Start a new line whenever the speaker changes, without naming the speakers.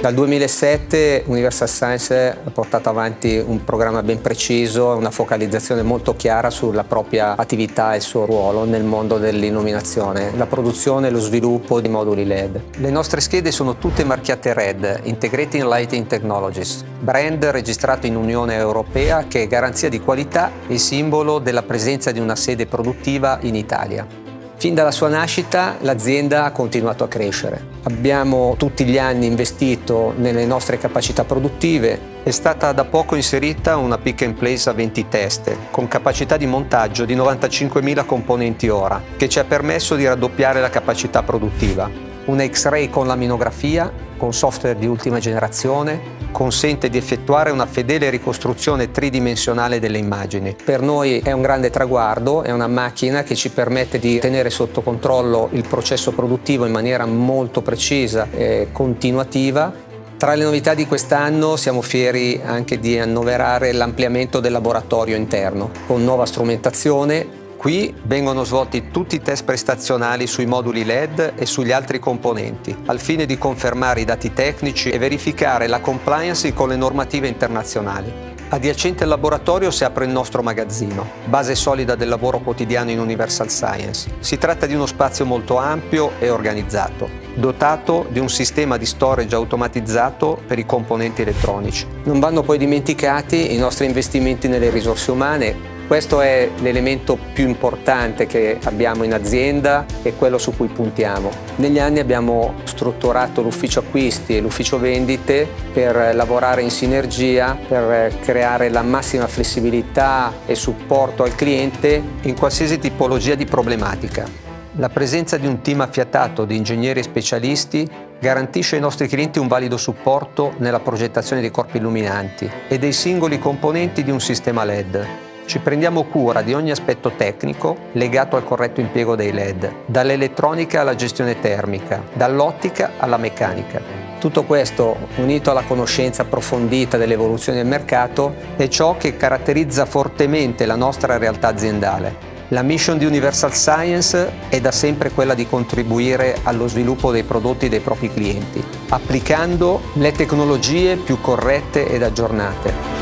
Dal 2007 Universal Science ha portato avanti un programma ben preciso, una focalizzazione molto chiara sulla propria attività e il suo ruolo nel mondo dell'illuminazione, la produzione e lo sviluppo di moduli LED. Le nostre schede sono tutte marchiate RED, Integrating Lighting Technologies, brand registrato in Unione Europea che è garanzia di qualità e simbolo della presenza di una sede produttiva in Italia. Fin dalla sua nascita l'azienda ha continuato a crescere. Abbiamo tutti gli anni investito nelle nostre capacità produttive. È stata da poco inserita una pick and place a 20 teste, con capacità di montaggio di 95.000 componenti ora, che ci ha permesso di raddoppiare la capacità produttiva. Un X-ray con laminografia, con software di ultima generazione, consente di effettuare una fedele ricostruzione tridimensionale delle immagini. Per noi è un grande traguardo, è una macchina che ci permette di tenere sotto controllo il processo produttivo in maniera molto precisa e continuativa tra le novità di quest'anno siamo fieri anche di annoverare l'ampliamento del laboratorio interno con nuova strumentazione, Qui vengono svolti tutti i test prestazionali sui moduli LED e sugli altri componenti, al fine di confermare i dati tecnici e verificare la compliance con le normative internazionali. Adiacente al laboratorio si apre il nostro magazzino, base solida del lavoro quotidiano in Universal Science. Si tratta di uno spazio molto ampio e organizzato, dotato di un sistema di storage automatizzato per i componenti elettronici. Non vanno poi dimenticati i nostri investimenti nelle risorse umane questo è l'elemento più importante che abbiamo in azienda e quello su cui puntiamo. Negli anni abbiamo strutturato l'ufficio acquisti e l'ufficio vendite per lavorare in sinergia, per creare la massima flessibilità e supporto al cliente in qualsiasi tipologia di problematica. La presenza di un team affiatato di ingegneri e specialisti garantisce ai nostri clienti un valido supporto nella progettazione dei corpi illuminanti e dei singoli componenti di un sistema LED ci prendiamo cura di ogni aspetto tecnico legato al corretto impiego dei LED, dall'elettronica alla gestione termica, dall'ottica alla meccanica. Tutto questo, unito alla conoscenza approfondita dell'evoluzione del mercato, è ciò che caratterizza fortemente la nostra realtà aziendale. La mission di Universal Science è da sempre quella di contribuire allo sviluppo dei prodotti dei propri clienti, applicando le tecnologie più corrette ed aggiornate